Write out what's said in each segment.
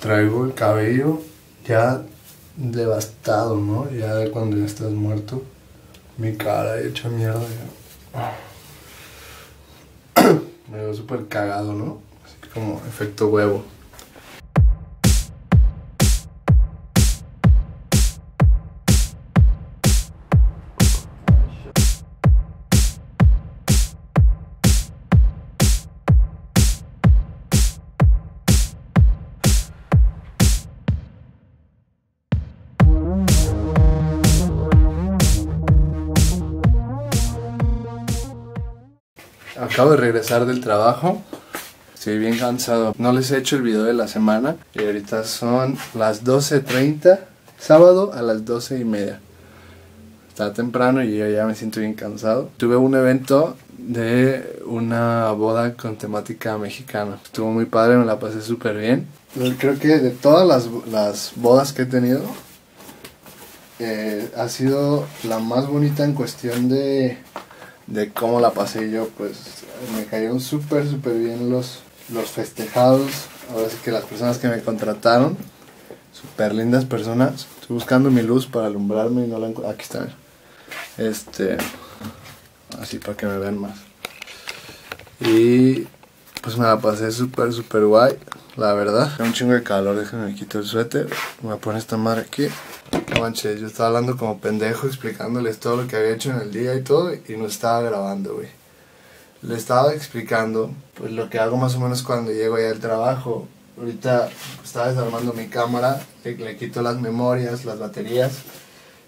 Traigo el cabello ya devastado, ¿no? Ya cuando ya estás muerto, mi cara hecha mierda ya. Me veo súper cagado, ¿no? Así como efecto huevo. Acabo de regresar del trabajo. Estoy bien cansado. No les he hecho el video de la semana. Y ahorita son las 12.30. Sábado a las 12 y media. Está temprano y yo ya me siento bien cansado. Tuve un evento de una boda con temática mexicana. Estuvo muy padre, me la pasé súper bien. Creo que de todas las, las bodas que he tenido, eh, ha sido la más bonita en cuestión de de cómo la pasé yo, pues me cayeron súper, súper bien los, los festejados. Ahora sí que las personas que me contrataron, súper lindas personas. Estoy buscando mi luz para alumbrarme y no la encuentro. Aquí está. Este, así para que me vean más. Y pues me la pasé súper, súper guay, la verdad. Un chingo de calor, déjenme quitar el suéter. Me voy a poner esta madre aquí. Manches, yo estaba hablando como pendejo explicándoles todo lo que había hecho en el día y todo y no estaba grabando, güey. Le estaba explicando pues lo que hago más o menos cuando llego ya al trabajo. Ahorita estaba desarmando mi cámara, le, le quito las memorias, las baterías,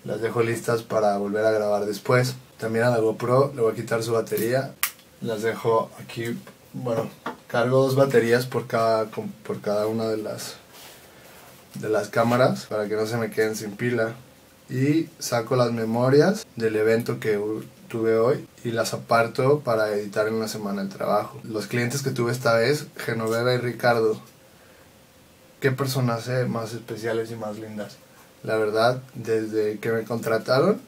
las dejo listas para volver a grabar después. También a la GoPro le voy a quitar su batería, las dejo aquí, bueno, cargo dos baterías por cada, por cada una de las de las cámaras para que no se me queden sin pila y saco las memorias del evento que tuve hoy y las aparto para editar en una semana el trabajo. Los clientes que tuve esta vez, Genoveva y Ricardo, qué personas eh, más especiales y más lindas. La verdad, desde que me contrataron,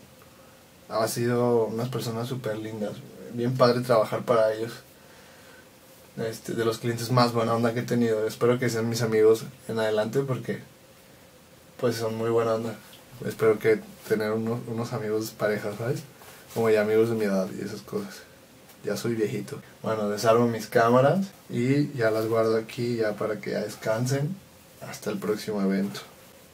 ha sido unas personas súper lindas. Bien padre trabajar para ellos. Este, de los clientes más buena onda que he tenido. Espero que sean mis amigos en adelante porque pues son muy buena onda. Espero que tener unos, unos amigos parejas, ¿sabes? Como ya amigos de mi edad y esas cosas. Ya soy viejito. Bueno, desarmo mis cámaras y ya las guardo aquí ya para que ya descansen hasta el próximo evento.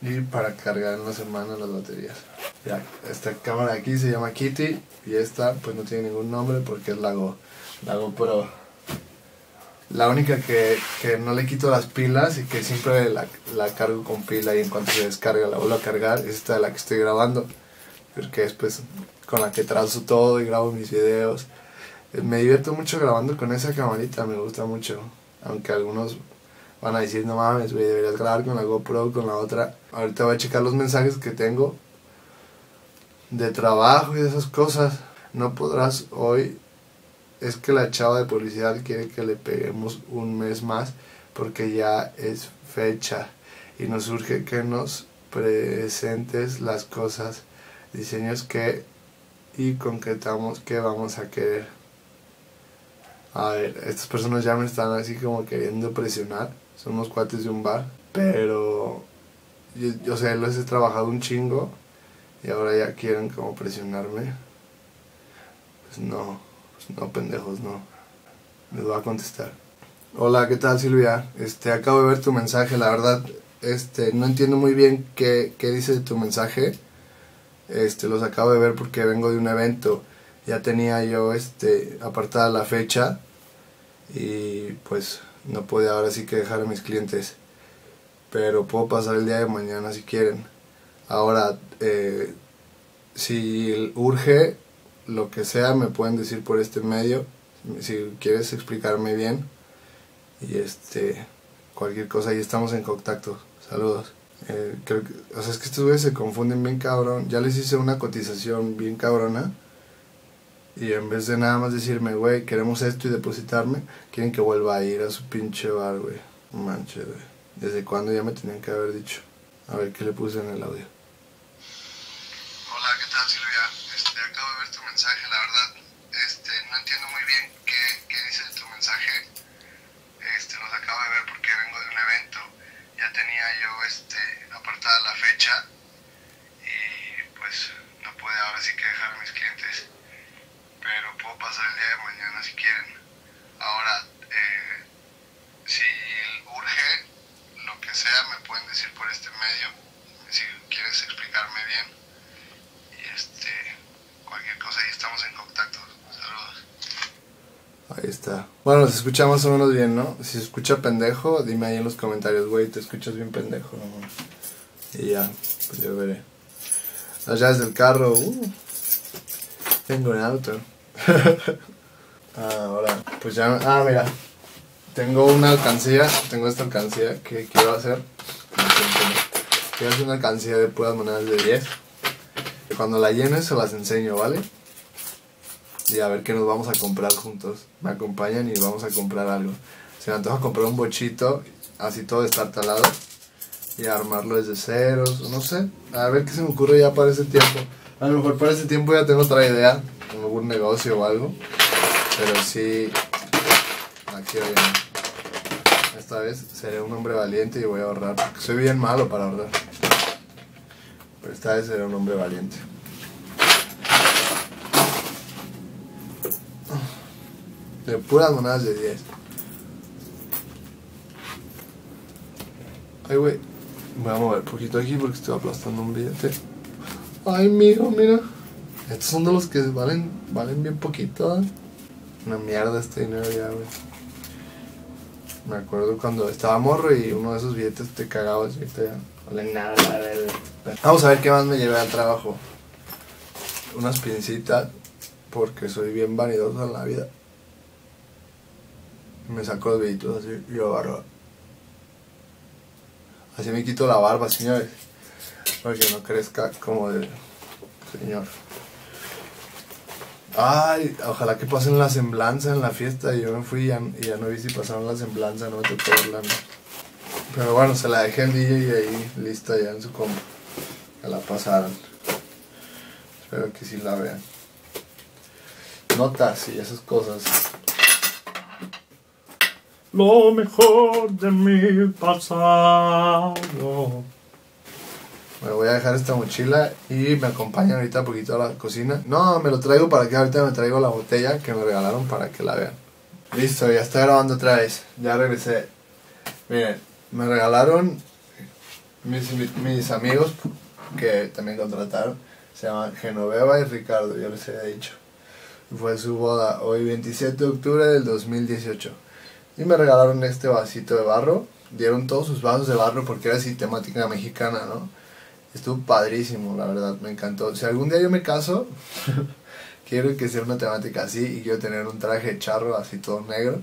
Y para cargar en la semana las baterías. Ya, esta cámara aquí se llama Kitty y esta pues no tiene ningún nombre porque es la, Go, la GoPro. La única que, que, no le quito las pilas y que siempre la, la, cargo con pila y en cuanto se descarga la vuelvo a cargar es esta de la que estoy grabando. Porque es pues con la que trazo todo y grabo mis videos. Eh, me divierto mucho grabando con esa camarita, me gusta mucho. Aunque algunos van a decir, no mames, deberías grabar con la GoPro, con la otra. Ahorita voy a checar los mensajes que tengo de trabajo y de esas cosas. No podrás hoy es que la chava de publicidad quiere que le peguemos un mes más porque ya es fecha y nos urge que nos presentes las cosas, diseños que y concretamos que vamos a querer. A ver, estas personas ya me están así como queriendo presionar, son unos cuates de un bar, pero yo, yo sé, los he trabajado un chingo y ahora ya quieren como presionarme. Pues no. No, pendejos, no. Les voy a contestar. Hola, ¿qué tal Silvia? Este, acabo de ver tu mensaje, la verdad, este, no entiendo muy bien qué, qué dice tu mensaje. Este, los acabo de ver porque vengo de un evento. Ya tenía yo, este, apartada la fecha y pues no puedo ahora sí que dejar a mis clientes. Pero puedo pasar el día de mañana si quieren. Ahora, eh, si urge, lo que sea me pueden decir por este medio si quieres explicarme bien. Y este cualquier cosa ahí estamos en contacto. Saludos. Eh, creo que, o sea es que estos güeyes se confunden bien cabrón. Ya les hice una cotización bien cabrona. Y en vez de nada más decirme güey queremos esto y depositarme quieren que vuelva a ir a su pinche bar güey. Manche güey. Desde cuándo ya me tenían que haber dicho a ver qué le puse en el audio hola qué tal Silvia este, acabo de ver tu mensaje, la verdad, este, no entiendo muy bien qué, qué dice tu mensaje. Este, los acabo de ver porque vengo de un evento. Ya tenía chat y pues no puede ahora sí que dejar a mis clientes, pero puedo pasar el día de mañana si quieren. Ahora, eh, si urge lo que sea, me pueden decir por este medio, si quieres explicarme bien. Y este, cualquier cosa, ahí estamos en contacto. Saludos. Ahí está. Bueno, se escucha más o menos bien, ¿no? Si se escucha pendejo, dime ahí en los comentarios, güey, te escuchas bien pendejo, ¿no? Y ya, pues yo veré. Las llaves del carro, uh, tengo un auto. Ah, Ahora, pues ya, ah, mira, tengo una alcancía, tengo esta alcancía que quiero hacer. Quiero hacer una alcancía de puras monedas de 10. Cuando la llene se las enseño, ¿vale? y a ver qué nos vamos a comprar juntos. Me acompañan y vamos a comprar algo. Se me antoja comprar un bochito, así todo destartalado, y armarlo desde ceros, no sé. A ver qué se me ocurre ya para ese tiempo. A lo mejor para ese tiempo ya tengo otra idea, algún negocio o algo. Pero sí, quiero ya. Esta vez seré un hombre valiente y voy a ahorrar, porque soy bien malo para ahorrar. Pero esta vez seré un hombre valiente. De puras monedas de 10. Ay, güey. Voy a mover un poquito aquí porque estoy aplastando un billete. Ay, mijo, mira. Estos son de los que valen, valen bien poquito. Una mierda este dinero ya, güey. Me acuerdo cuando estaba morro y uno de esos billetes te cagabas y ahorita ya la. Vamos a ver qué más me llevé al trabajo. Unas pincitas porque soy bien vanidoso en la vida. Me saco los vellitos así y yo barba. Así me quito la barba, señores. Para que no crezca como de señor. Ay, ojalá que pasen la semblanza en la fiesta. Y yo me fui y ya, no vi si pasaron la semblanza, no me tocó verla. Pero bueno, se la dejé al DJ y ahí lista ya en su combo. Que la pasaran. Espero que sí la vean. Notas y esas cosas. Lo mejor de mi pasado. Me voy a dejar esta mochila y me acompañan ahorita un poquito a la cocina. No, me lo traigo para que ahorita me traigo la botella que me regalaron para que la vean. Listo, ya estoy grabando otra vez. Ya regresé. Miren, me regalaron mis, mis amigos que también contrataron. Se llaman Genoveva y Ricardo, ya les había dicho. Fue su boda hoy 27 de octubre del 2018. Y me regalaron este vasito de barro. Dieron todos sus vasos de barro porque era así temática mexicana, ¿no? Estuvo padrísimo, la verdad, me encantó. Si algún día yo me caso, quiero que sea una temática así y quiero tener un traje charro así todo negro.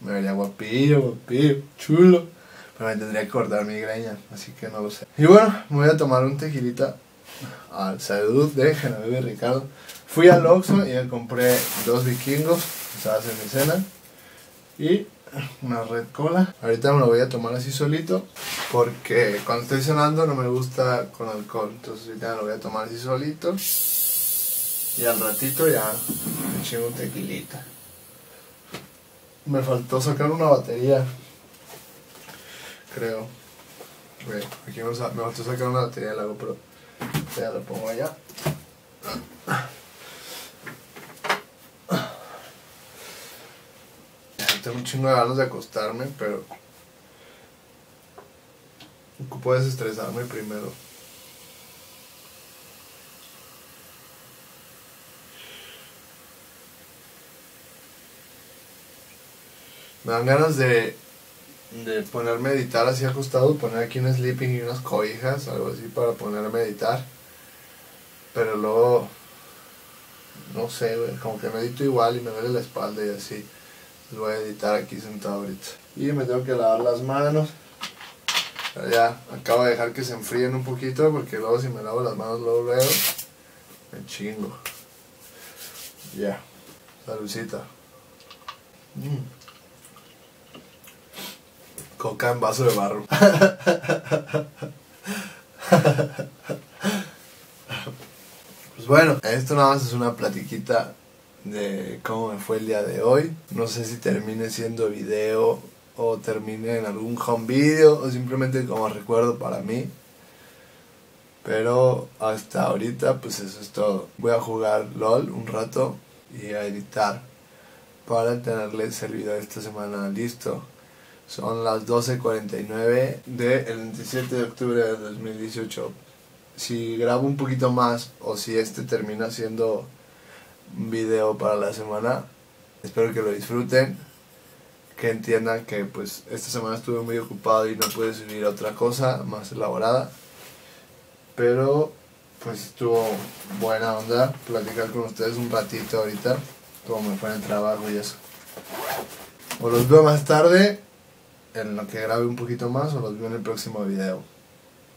Me vería guapillo, guapillo, chulo. Pero me tendría que cortar mi greña, así que no lo sé. Y bueno, me voy a tomar un tequilita al salud de Genoveva Ricardo. Fui al Oxxo y compré dos vikingos, o sea, mi cena. Y una red cola. Ahorita me lo voy a tomar así solito porque cuando estoy cenando no me gusta con alcohol. Entonces ahorita me lo voy a tomar así solito. Y al ratito ya me chingo un tequilita. Me faltó sacar una batería. Creo. Ve, aquí me, sa- me faltó sacar una batería de la GoPro. Ya la pongo allá. Tengo un chingo de ganas de acostarme, pero ocupo desestresarme primero. Me dan ganas de, de ponerme a editar así acostado, poner aquí un sleeping y unas cobijas, algo así para ponerme a editar. Pero luego, no sé, como que me edito igual y me duele la espalda y así. Entonces voy a editar aquí sentado ahorita. Y me tengo que lavar las manos. Pero ya, acabo de dejar que se enfríen un poquito porque luego si me lavo las manos luego luego me chingo. Ya, saludcita. Mm. Coca en vaso de barro. Pues bueno, esto nada más es una platiquita de cómo me fue el día de hoy. No sé si termine siendo video o termine en algún home video o simplemente como recuerdo para mí. Pero hasta ahorita pues eso es todo. Voy a jugar LOL un rato y a editar para tenerles el video de esta semana listo. Son las 12.49 del 27 de octubre de 2018. Si grabo un poquito más o si este termina siendo un video para la semana, espero que lo disfruten. Que entiendan que pues esta semana estuve muy ocupado y no pude subir otra cosa más elaborada. Pero pues estuvo buena onda platicar con ustedes un ratito ahorita. Como me fue en el trabajo y eso. O los veo más tarde en lo que grabe un poquito más o los veo en el próximo video.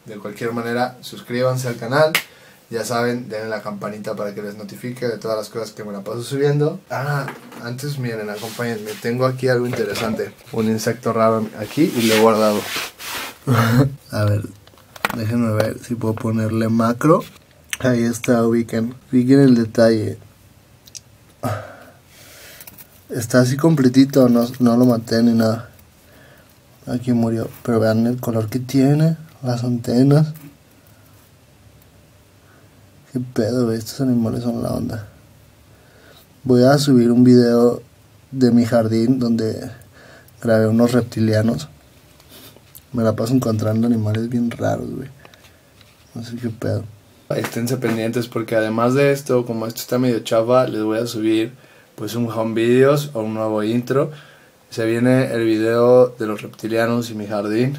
De cualquier manera, suscríbanse al canal. Ya saben, denle la campanita para que les notifique de todas las cosas que me la paso subiendo. Ah, antes miren, acompáñenme. Tengo aquí algo interesante. Un insecto raro aquí y lo he guardado. A ver, déjenme ver si puedo ponerle macro. Ahí está, ubiquen. Fijen el detalle. Está así completito, no, no lo maté ni nada. Aquí murió. Pero vean el color que tiene, las antenas. Qué pedo, estos animales son la onda. Voy a subir un video de mi jardín donde grabé unos reptilianos. Me la paso encontrando animales bien raros, güey. No sé qué pedo. Esténse pendientes porque además de esto, como esto está medio chava, les voy a subir pues un home videos o un nuevo intro. Se viene el video de los reptilianos y mi jardín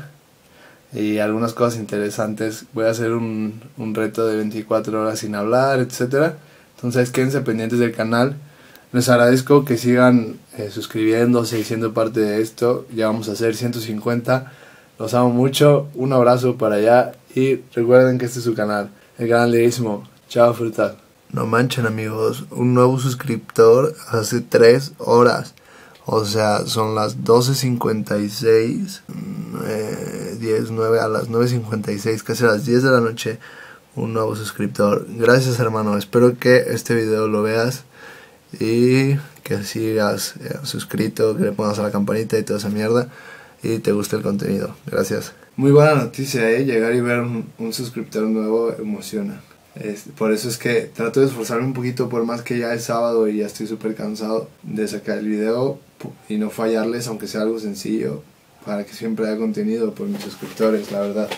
y algunas cosas interesantes. Voy a hacer un, un reto de 24 horas sin hablar, etcétera. Entonces quédense pendientes del canal. Les agradezco que sigan eh, suscribiéndose y siendo parte de esto. Ya vamos a hacer 150. Los amo mucho. Un abrazo para allá. Y recuerden que este es su canal. El canal de Ismo. Chao, fruta. No manchen amigos. Un nuevo suscriptor hace 3 horas. O sea, son las 12.56, eh, 10, 9, a las 9.56, casi a las 10 de la noche, un nuevo suscriptor. Gracias hermano, espero que este video lo veas y que sigas eh, suscrito, que le pongas a la campanita y toda esa mierda y te guste el contenido. Gracias. Muy buena noticia, ¿eh? Llegar y ver un, suscriptor nuevo emociona. Por eso es que trato de esforzarme un poquito, por más que ya es sábado y ya estoy súper cansado de sacar el video y no fallarles, aunque sea algo sencillo, para que siempre haya contenido por mis suscriptores, la verdad.